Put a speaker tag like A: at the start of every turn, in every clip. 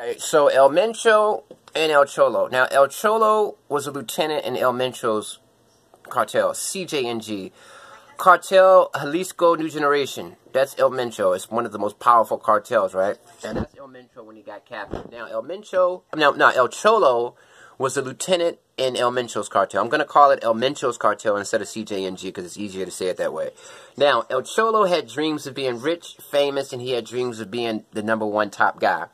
A: Alright, so El Mencho and El Cholo. Now, El Cholo was a lieutenant in El Mencho's cartel, CJNG. Cartel Jalisco New Generation. That's El Mencho. It's one of the most powerful cartels, right? And that's El Mencho when he got captured. Now, El Mencho, no, no, El Cholo was a lieutenant in El Mencho's cartel. I'm going to call it El Mencho's cartel instead of CJNG because it's easier to say it that way. Now, El Cholo had dreams of being rich, famous, and he had dreams of being the number one top guy.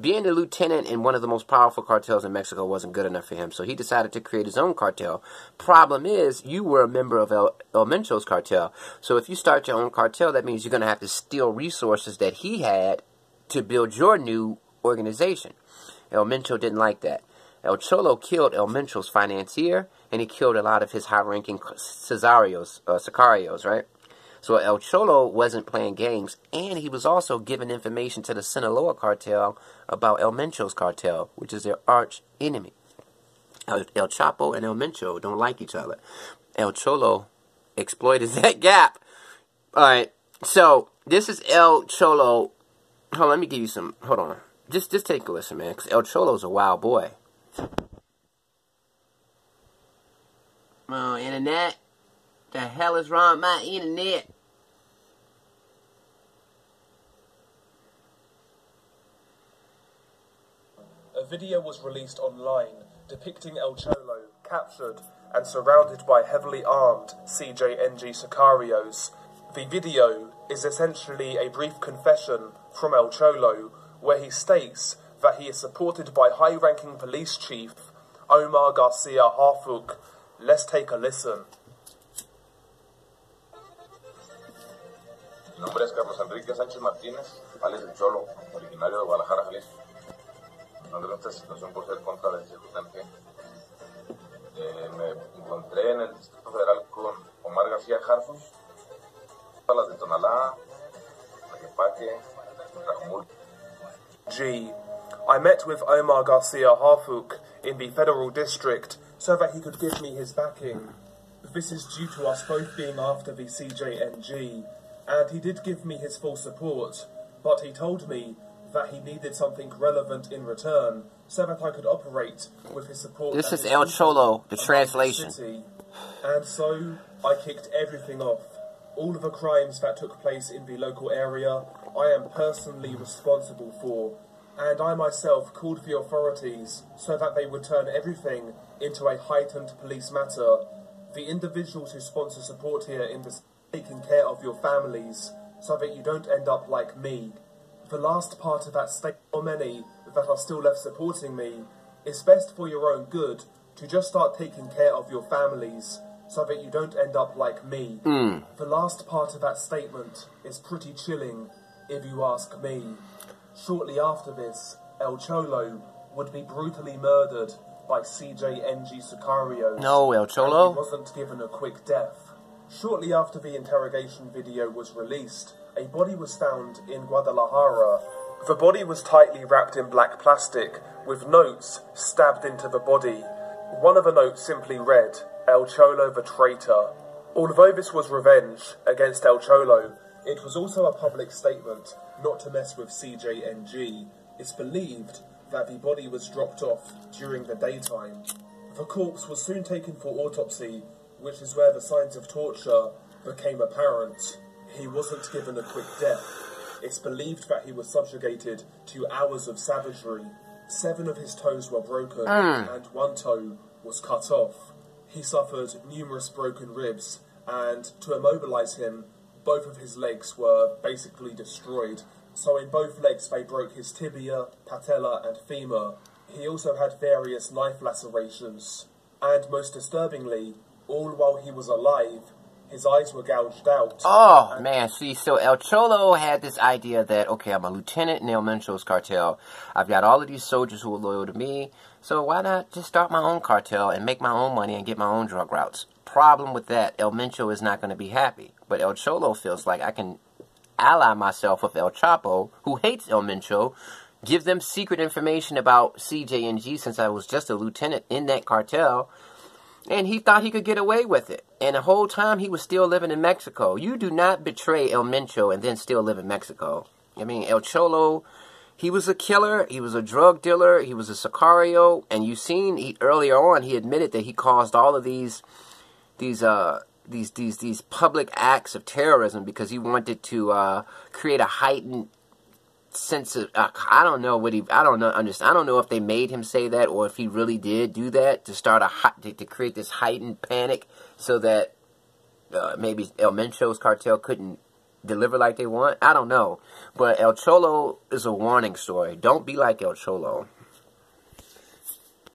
A: Being a lieutenant in one of the most powerful cartels in Mexico wasn't good enough for him, so he decided to create his own cartel. Problem is, you were a member of El, El Mencho's cartel, so if you start your own cartel, that means you're going to have to steal resources that he had to build your new organization. El Mencho didn't like that. El Cholo killed El Mencho's financier, and he killed a lot of his high-ranking Cesarios, uh, Sicarios, right? So El Cholo wasn't playing games, and he was also giving information to the Sinaloa cartel about El Mencho's cartel, which is their arch enemy. El, Chapo and El Mencho don't like each other. El Cholo exploited that gap. All right, so this is El Cholo. Hold on, let me give you some. Hold on, just just take a listen, man. Because El Cholo's a wild boy. Oh, internet. The hell is wrong with my internet?
B: Video was released online depicting El Cholo captured and surrounded by heavily armed CJNG Sicarios. The video is essentially a brief confession from El Cholo where he states that he is supported by high-ranking police chief Omar Garcia Harfuch. Let's take a listen.
C: Mi nombre es Carlos Enrique Sánchez Martínez, alias El Cholo, originario de Guadalajara, Jalisco. De esta situación por ser contra. Eh, me encontré en el Distrito Federal con Omar García las de Tonalá, Tlaquepaque.
B: G. I met with Omar Garcia Harfuch in the Federal District so that he could give me his backing. This is due to us both being after the CJNG, and he did give me his full support, but he told me that he needed something relevant in return so that I could operate with his support.
A: This is El Cholo, the translation.
B: city. And so I kicked everything off. All of the crimes that took place in the local area, I am personally responsible for. And I myself called the authorities so that they would turn everything into a heightened police matter. The individuals who sponsor support here in this taking care of your families so that you don't end up like me. The last part of that statement, for many that are still left supporting me, it's best for your own good to just start taking care of your families so that you don't end up like me. Hmm. The last part of that statement is pretty chilling, if you ask me. Shortly after this, El Cholo would be brutally murdered by CJNG Sicarios.
A: No, El Cholo?
B: he wasn't given a quick death. Shortly after the interrogation video was released, a body was found in Guadalajara. The body was tightly wrapped in black plastic, with notes stabbed into the body. One of the notes simply read, El Cholo the traitor. Although this was revenge against El Cholo, it was also a public statement not to mess with CJNG. It's believed that the body was dropped off during the daytime. The corpse was soon taken for autopsy, which is where the signs of torture became apparent. He wasn't given a quick death. It's believed that he was subjugated to hours of savagery. Seven of his toes were broken, ah. and one toe was cut off. He suffered numerous broken ribs, and to immobilize him, both of his legs were basically destroyed. So in both legs, they broke his tibia, patella, and femur. He also had various knife lacerations. And most disturbingly, all while he was alive, his eyes were gouged out.
A: Oh man, see, so El Cholo had this idea that okay, I'm a lieutenant in El Mencho's cartel. I've got all of these soldiers who are loyal to me, so why not just start my own cartel and make my own money and get my own drug routes? Problem with that, El Mencho is not going to be happy, but El Cholo feels like I can ally myself with El Chapo, who hates El Mencho, give them secret information about CJNG since I was just a lieutenant in that cartel. And he thought he could get away with it. And the whole time he was still living in Mexico. You do not betray El Mencho and then still live in Mexico. I mean, El Cholo, he was a killer. He was a drug dealer. He was a sicario. And you seen he, earlier on, he admitted that he caused all of these, these, uh, these, these, these public acts of terrorism because he wanted to uh, create a heightened sense of. Uh, I don't know what he. I don't know. Understand. I don't know if they made him say that or if he really did do that to start a to, to create this heightened panic so that uh, maybe El Mencho's cartel couldn't deliver like they want. I don't know. But El Cholo is a warning story. Don't be like El Cholo.